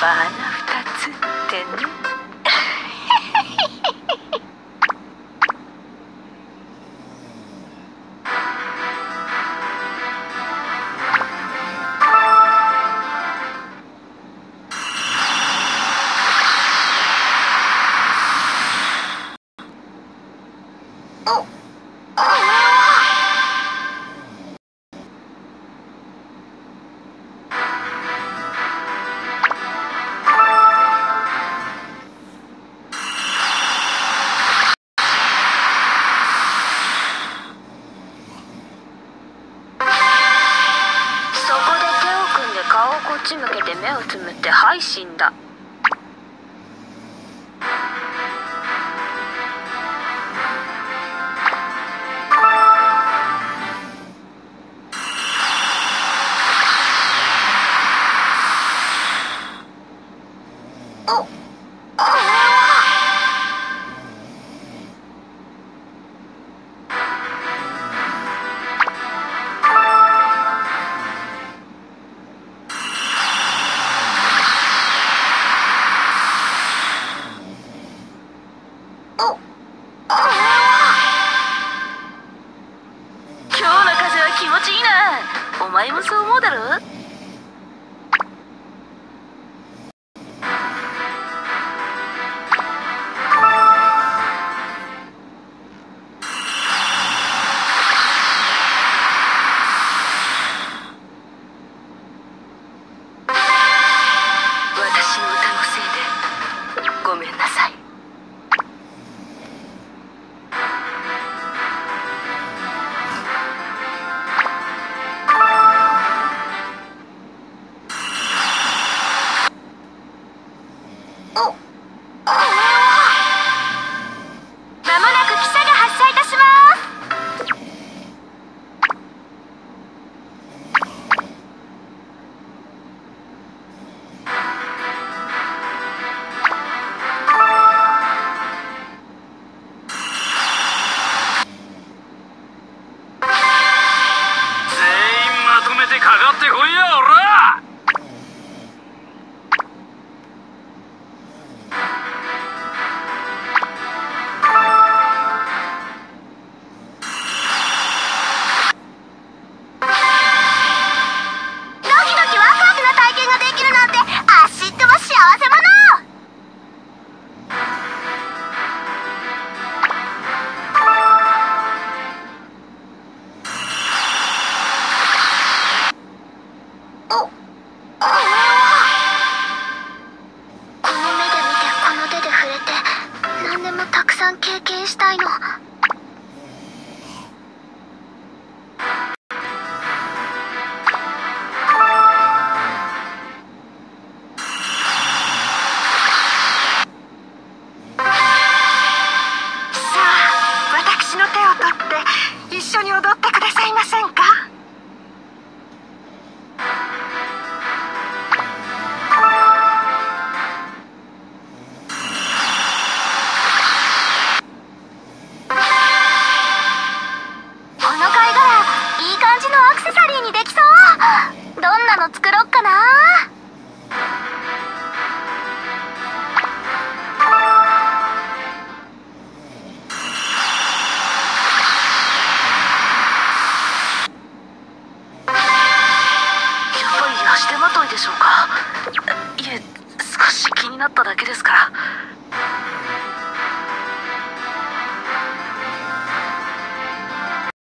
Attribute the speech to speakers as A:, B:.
A: ば穴二つってね Oh! ち
B: 向けて
C: 目をつむって「配信だ」Oh! お Oh. さん経験したいの。の作ろっかな
A: やっぱり足手まといでしょうかいえ少し気になっただけですから。